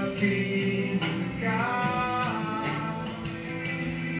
the.